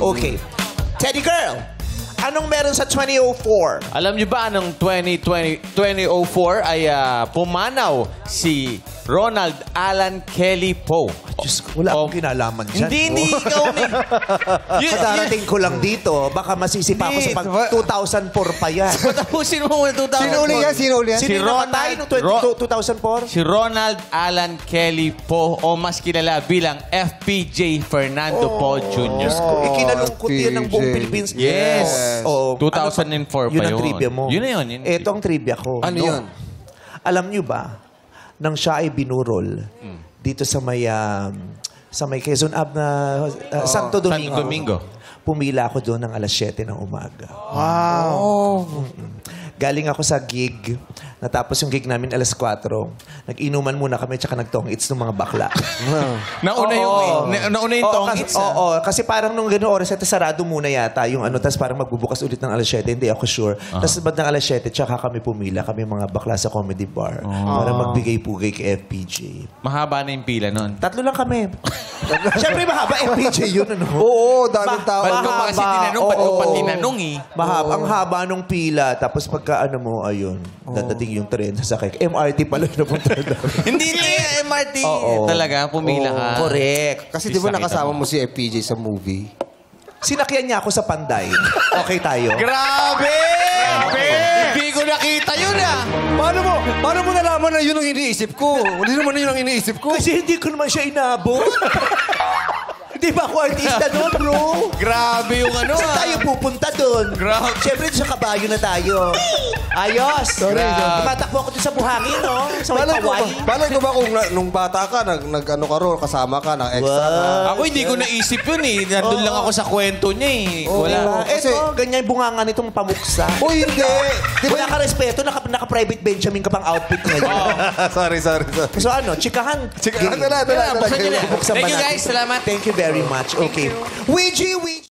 Okay. Teddy Girl, anong meron sa 2004? Alam niyo ba anong 2020, 2004 ay ah, pumanaw si Ronald Alan Kelly Poe? Diyos ko, wala Oh. akong kinalaman dyan. Hindi, hindi oh. ikaw. ni- Yun- Kadarating ko lang dito. Baka masisipa ako sa pag 2004 pa yan. yun- Patapusin mo muna 2004. Sino uli yan? Sino uli yan? Sino Si Ronald noong 20 Ro- 2004? Si Ronald Alan Kelly Poe o mas kilala bilang FPJ Fernando Poe Jr. Oh, ikinalungkot yan ng buong. Philippines. Yes. Oh, 2004 yun pa ang yun. trivia mo. Yun na yun, yun. Ito ang trivia ko. Ano yun? Alam niyo ba, nang siya ay binurol Hmm. Dito sa may um, sa may Quezon Ab na uh, Santo Domingo. Santo Domingo. Pumila ako doon ng alas 7 ng umaga. Wow. Galing ako sa gig. Natapos yung gig namin alas 4. Nag-inuman muna kami tsaka nagtong-its ng mga bakla. Nauna yung, Oo. na, nauna yung Oo, tong kasi, ah. Oo, kasi parang nung gano'ng oras, ito sarado muna yata yung ano, tapos parang magbubukas ulit ng alas 7, hindi ako sure. Tapos ba't ng alas 7, tsaka kami pumila, kami mga bakla sa comedy bar para magbigay-pugay kay FPJ. Mahaba na yung pila nun. Tatlo lang kami. Siyempre mahaba FPJ yun, ano? Oo, daming tao. Ba't ko pa kasi Mahaba, tinanong? Ba't ko pa oo. tinanong eh? Mahaba, ang haba nung pila. Tapos pagka ano mo, ayun, dadating yung tren, sasakay. MRT pala yung napunta namin. Hindi na yung MRT. Oo. Talaga, pumila ka. Correct. Kasi di ba Sakita nakasama mo. mo si FPJ sa movie? Sinakyan niya ako sa Panday. Okay tayo? Grabe! Hindi ko nakita yun ah! Paano mo? Paano mo nalaman na yun ang iniisip ko? Hindi naman yun ang iniisip ko. Kasi hindi ko naman siya inabot. Hindi ba ako artista doon, bro? Grabe yung ano Saan ah. tayo pupunta doon? Grabe. Siyempre, sa kabayo na tayo. Ayos. Sorry, Grabe. Tumatakbo ako doon sa buhangin, no? Sa may Balay ko ba, balay ko ba kung na, nung bata ka, nag, nag ano ka ro, kasama ka, nag extra ka? Ako hindi ko naisip yun eh. Nandun lang ako sa kwento niya eh. Wala. Diba? Kasi- Eto, ganyan yung bunganga nitong pamuksa. Uy, hindi! Di ba? Wala ka respeto, naka, naka-private Benjamin ka pang outfit ngayon. sorry, sorry, sorry. So ano, chikahan. Sige, ito na, ito na, ito na. Buksan Thank you natin? guys. Salamat. Thank you very much. Okay. Ouija, Ouija.